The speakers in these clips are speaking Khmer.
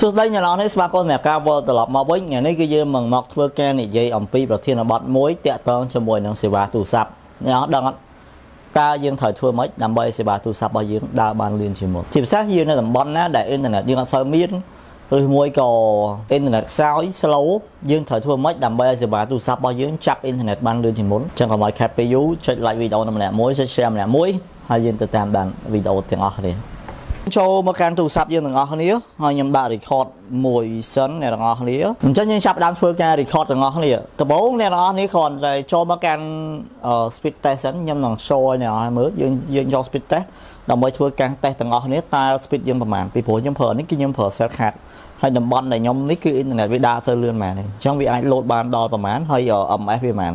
សួស្តីអ្នកនរនេះស្វាគមន៍សម្រាប់ការវិលត្រឡប់មកវិញថ្ងៃនេះគឺយើងមកមកធ្វើការនិយាយអំពីប្រធានបទមួយតាក់ទងជាមួយនឹងសេវាទូរស័ព្ទអ្នកនរដឹងអត់តើយើងត្រូវធ្វើម៉េចដើម្បីសេវាទូរស័ព្ទរបស់យើងដើរបានលឿនជាងមុនជាពិសេសយើងនៅតំបន់ណាដែលអ៊ីនធឺណិតយើងអត់សូវមានឬមួយក៏អ៊ីនធឺណិតខ្សោយ slow យើងត្រូវធ្វើម៉េចដើម្បីឲ្យសេវាទូរស័ព្ទរបស់យើងចាប់អ៊ីនធឺណិតបានលឿនជាងមុនអញ្ចឹងកុំឲ្យខាត់ពេលយូរចុច like វីដេអូម្នាក់មួយចុច share ម្នាក់មួយហើយយើងទៅតាមដានវីដេអូទាំងអស់គ្នា ចូលមកកាន់ទូរស័ព្ទយើងទាំងអស់គ្នាហើយខ្ញុំដាក់ record មួយសិនអ្នកទាំងអស់គ្នាអញ្ចឹងយើងចាប់ដើមធ្វើការ record ទាំងអស់គ្នាដំបូងអ្នកទាំងអស់គ្នាគ្រាន់តែចូលមកកាន់ speed test សិនខ្ញុំនឹង show ឲ្យអ្នកទាំងអស់មើលយើងយើងយក speed test ដើម្បីធ្វើការ test ទាំងអស់គ្នាតើ speed យើងប្រហែលពីព្រោះខ្ញុំប្រើនេះគឺខ្ញុំប្រើ cell card ហើយតំបន់ដែលខ្ញុំនេះគឺអ៊ីនធឺណិតវាដើរសូវលឿនមែនទេអញ្ចឹងវាអាច load បានដល់ប្រហែលហើយ MS វាប្រហែល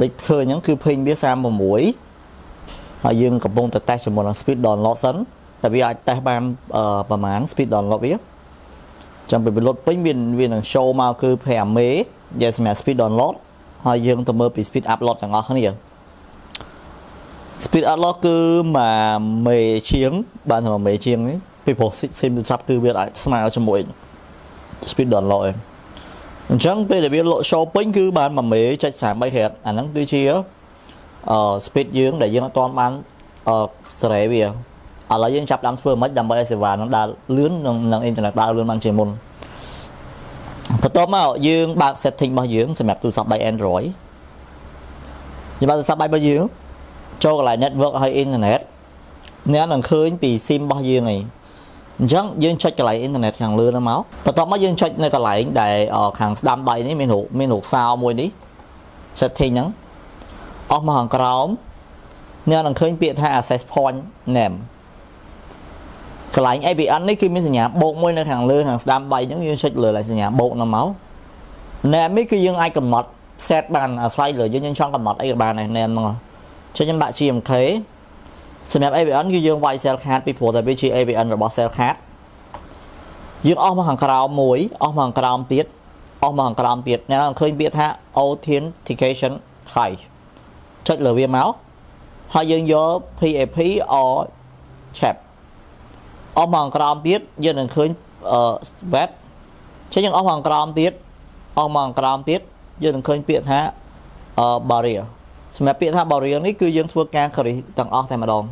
ដូចឃើញហ្នឹងគឺ ping វា36ហើយយើងកំពុងតែ test ជាមួយនឹង speed download សិន តែវាអាច test បានប្រហែល speed download វាចាំពេល load ពេញវាវានឹង show មកគឺ5មេយកសម្រាប់ speed download ហើយយើងទៅមើលពី speed upload ទាំងអស់គ្នា speed upload គឺមួយមេជាង បានតែមួយមេជាងនេះពីព្រោះ sim ទូរស័ព្ទគឺវាអាចស្មើជាមួយ speed download ឯងអញ្ចឹងពេលដែលវាលក់ show ពេញគឺបាន1មេចុច33 Hz អាហ្នឹងគឺជាអឺ speed យើងដែលយើងអត់ទាន់បានអឺសេរីវា ឥឡូវយើងចាប់ដើមធ្វើមិនដើម្បីឲ្យសេវានឹងដើរលឿននឹងនឹងអ៊ីនធឺណិតដើរលឿនបានជាងមុនបន្ទាប់មកយើងបើក setting របស់យើងសម្រាប់ទូរស័ព្ទដៃ Android យើងបើកទូរស័ព្ទដៃរបស់យើងចូលកន្លែង network ហើយអ៊ីនធឺណិតអ្នកនឹងឃើញពី SIM របស់យើងឯងអញ្ចឹងយើងចុចកន្លែងអ៊ីនធឺណិតខាងលើហ្នឹងមកបន្ទាប់មកយើងចុចនៅកន្លែងដែលខាងស្ដាំដៃនេះមានរូបមានរូបសោមួយនេះ setting ហ្នឹងអស់មកខាងក្រោមអ្នកនឹងឃើញពាក្យថា access point name កន្លែង APN នេះគឺមានសញ្ញាបូកមួយនៅខាងលើខាងស្ដាំដៃហ្នឹងយើងចុចលើសញ្ញាបូកហ្នឹងមក name នេះគឺយើងអាចកំណត់ set បានអាស្រ័យលើយើងយើងចង់កំណត់អីក៏បានដែរ name ហ្នឹងចុចខ្ញុំដាក់ GMK សម្រាប់ AVN គឺយើងវាយ cell card ពីព្រោះតែវាជា AVN របស់ cell card យើងអស់មកខាងក្រោមមួយអស់មកខាងក្រោមទៀតអស់មកខាងក្រោមទៀតអ្នកឃើញពាក្យថា authentication type ចុចលើវាមកហើយយើងយក PAP or chat អស់មកខាងក្រោមទៀតយើងនឹងឃើញ web ចឹងយើងអស់មកខាងក្រោមទៀតអស់មកខាងក្រោមទៀតយើងនឹងឃើញពាក្យថា barrier សម្រាប់ពាក្យថាបរិយានេះគឺយើងធ្វើការខរិះទាំងអស់តែម្ដង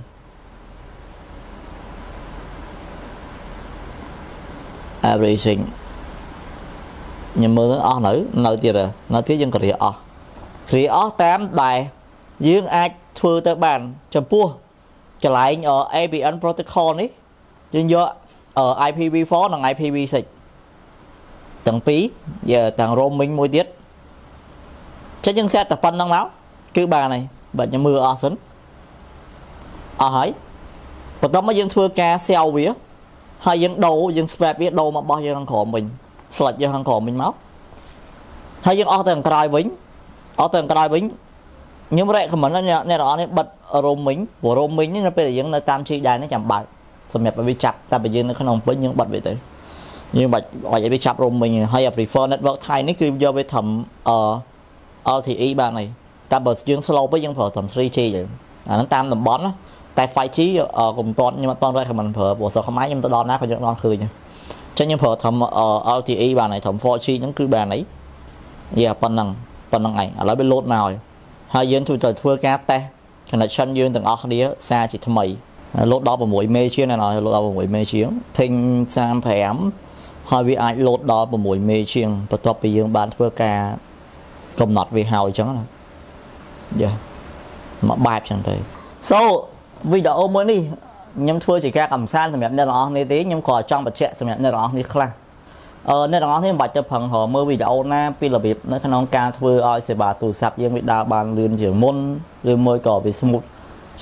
everything ខ្ញុំមើលទៅអស់នៅនៅទៀតនៅទៀតយើងករិះអស់ករិះអស់តាមដែលយើងអាចធ្វើទៅបាន ចំពោះកន្លែង APN protocol នេះ យើងយក IPv4 និង IPv6 ទាំងពីរយកទាំង roaming មួយទៀតចឹងយើង set តែប៉ុណ្្នឹងមកគឺបានហើយបាទខ្ញុំមើលអស់សិនអស់ហើយបន្ទាប់មកយើងធ្វើការ sell វាហើយយើងដូរយើង swap វាដូរមកបោះយើងខាងក្រោមវិញ select យើងខាងក្រោមវិញមកហើយយើងអស់ទៅខាងក្រោយវិញអស់ទៅខាងក្រោយវិញខ្ញុំ recommend អ្នកអ្នកនរនេះបិទ roaming ព្រោះ roaming នេះនៅពេលដែលយើងនៅតាម G ដែរនេះចាំបាច់ សម្រាប់ឲ្យវាចាប់តែបើយើងនៅក្នុងពេញយើងបិទវាទៅយើងបាច់បាច់ឲ្យវាចាប់ roaming ហើយ prefer network ថៃនេះគឺយកវាធ្វើអឺ LTE បានហើយតែបើយើង slow ពេកយើងប្រើត្រឹម 3G ទេអាហ្នឹងតាមតំបន់ណាតែ 5G កុំតន់ខ្ញុំអត់តន់ recommend ប្រើព្រោះស្រុកខ្មែរខ្ញុំទៅដល់ណាក៏ខ្ញុំអត់ឃើញអញ្ចឹងខ្ញុំប្រើត្រឹម LTE បានហើយត្រឹម 4G ហ្នឹងគឺបានហើយយ៉ាប៉ុណ្ណឹងប៉ុណ្ណឹងឯងឥឡូវវា load មកហើយហើយយើងជួយទៅធ្វើការ test connection យើងទាំងអស់គ្នាសារជាថ្មី load ដល់6មេជាងណាស់ load ដល់6មេជាង ping 35ហើយវាអាច load ដល់6មេជាងបន្ទាប់ពីយើងបានធ្វើការកំណត់វាហើយអញ្ចឹងណាយ៉ាមកបែបចឹងទៅ so វីដេអូមួយនេះខ្ញុំធ្វើជាការកំសាន្តសម្រាប់អ្នកទាំងអស់គ្នាទេខ្ញុំគ្រាន់ចង់បញ្ជាក់សម្រាប់អ្នកទាំងអស់គ្នាខ្លះអឺអ្នកទាំងអស់គ្នាមិនបាច់ទៅប្រឹងរកមើលវីដេអូណាពីរបៀបនៅក្នុងការធ្វើឲ្យសេវាទូរស័ព្ទយើងវាដើរបានលឿនជាងមុនឬមួយក៏វាស្មូត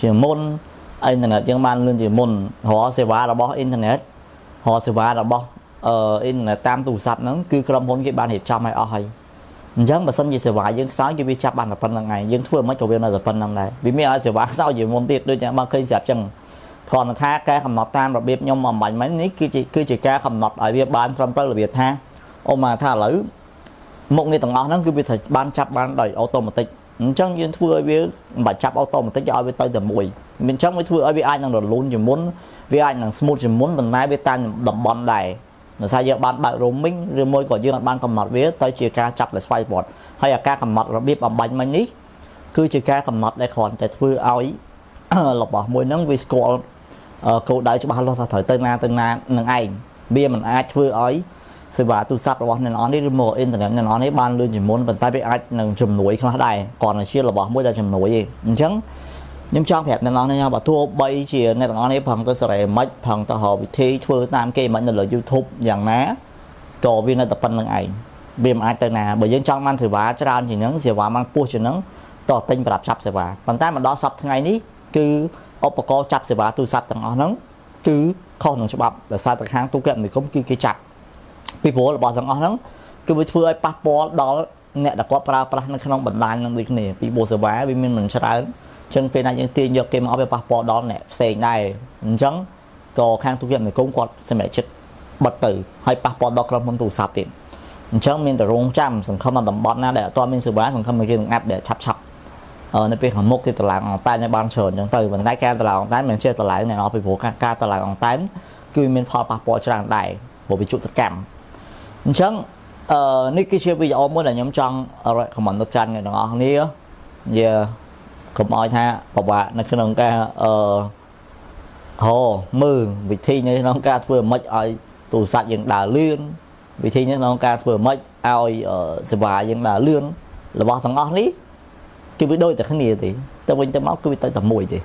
ជាងមុន អ៊ីនធឺណិតយើងបានលឿនជាងមុនរកសេវារបស់អ៊ីនធឺណិតរកសេវារបស់អឺអ៊ីនធឺណិតតាមទូរស័ព្ទហ្នឹងគឺក្រុមហ៊ុនគេបានរៀបចំឲ្យអស់ហើយអញ្ចឹងបើសិនជាសេវាយើងខ្សោយគឺវាចាប់បានតែប៉ុណ្្នឹងឯងយើងធ្វើមិនក៏វានៅតែប៉ុណ្្នឹងដែរវាមានឲ្យសេវាខ្សោយជាងមុនទៀតដូចយ៉ាងបើឃើញស្រាប់អញ្ចឹងគ្រាន់តែថាការកំណត់តាមរបៀបខ្ញុំអំបញ្ញមិញនេះគឺជាគឺជាការកំណត់ឲ្យវាបានត្រឹមត្រូវរបៀបថាអូមកថាឥឡូវមុខនេះទាំងអស់ហ្នឹងគឺវាត្រូវបានចាប់បានដោយអូតូម៉ាទិកអញ្ចឹងយើងធ្វើឲ្យវាមិនបាច់ចាប់អូតូម៉ាទិកឲ្យវាទៅតែមួយ មិនអញ្ចឹងវាធ្វើឲ្យវាអាចនឹងរលូនជាងមុនវាអាចនឹងស្មូតជាងមុនប៉ុន្តែវាតាមតំបន់ដែរអដោយសារយើងបានបើក roaming ឬមួយក៏យើងបានកំណត់វាទៅជាការចាប់តែស្វ័យប្រវត្តិហើយអាការកំណត់របៀបអំបញ្ញមិញនេះគឺជាការកំណត់ដែលគ្រាន់តែធ្វើឲ្យរបស់មួយហ្នឹងវាស្គាល់គោលដៅច្បាស់លាស់ថាត្រូវទៅណាទៅណានឹងឯងវាមិនអាចធ្វើឲ្យសេវាទូរស័ព្ទរបស់អ្នកនរនេះឬមកអ៊ីនធឺណិតអ្នកនរនេះបានលឿនជាងមុនប៉ុន្តែវាអាចនឹងជំនួយខ្លះដែរគ្រាន់តែជារបស់មួយដែលជំនួយទេអញ្ចឹង ខ្ញុំចង់ប្រាប់អ្នកនរនេះបើទោះបីជាអ្នកនរនេះប្រឹងទៅសេរីមិនប្រឹងទៅរកវិធីធ្វើតាមគេមិននៅលើ YouTube យ៉ាងណាក៏វានៅតែប៉ុណ្្នឹងឯងវាមិនអាចទៅណាបើយើងចង់បានសេវាច្រើនជាងហ្នឹងសេវាបានពោះជាងហ្នឹងតោះទិញប្រដាប់ចាប់សេវាប៉ុន្តែមកដល់សប្តាហ៍ថ្ងៃនេះគឺឧបករណ៍ចាប់សេវាទូរស័ព្ទទាំងអស់ហ្នឹងគឺខុសនឹងច្បាប់ដោយសារតែខាងទូរគមនាគមន៍គឺគេចាប់ពីព្រោះរបស់ទាំងអស់ហ្នឹងគឺវាធ្វើឲ្យប៉ះពាល់ដល់ អ្នកដែលគាត់ប្រើប្រាស់នៅក្នុងបណ្ដាញនឹងដូចគ្នាពីបូសេវាវាមានមិនច្រើនអញ្ចឹងពេលណាយើងទាញយកគេមកអស់វាប៉ះពាល់ដល់អ្នកផ្សេងដែរអញ្ចឹងក៏ខាងទូរគមនាគមន៍គាត់សម្រេចចិត្តបិទទៅហើយប៉ះពាល់ដល់ក្រុមហ៊ុនទូរស័ព្ទទៀតអញ្ចឹងមានតែរងចាំសង្ឃឹមដល់តំបន់ណាដែលអត់ទាន់មានសេវាសង្ឃឹមថាគេនឹងអាប់ដែលឆាប់ឆាប់នៅពេលខាងមុខទីតឡាងអង្តែននៅបានច្រើនអញ្ចឹងទៅប៉ុន្តែការតឡាងអង្តែនមិនជាតឡាងអ្នកនរពីព្រោះការតឡាងអង្តែនគឺមានផលប៉ះពាល់ច្រើនដែរព្រោះវាជុតកម្មអញ្ចឹង អឺនេះគឺជាវីដេអូមួយដែលខ្ញុំចង់ recommend ទៅកាន់អ្នកទាំងអស់គ្នាយើកុំឲ្យថាពិបាកនៅក្នុងការអឺហោមើលវិធីនៅក្នុងការធ្វើមិនឲ្យទូរស័ព្ទយើងដើរលឿនវិធីនៅក្នុងការធ្វើមិនឲ្យសេវាយើងដើរលឿនរបស់ទាំងអស់នេះគឺវាដូចតែគ្នាទេទៅវិញទៅមកគឺវាទៅតែមួយទេ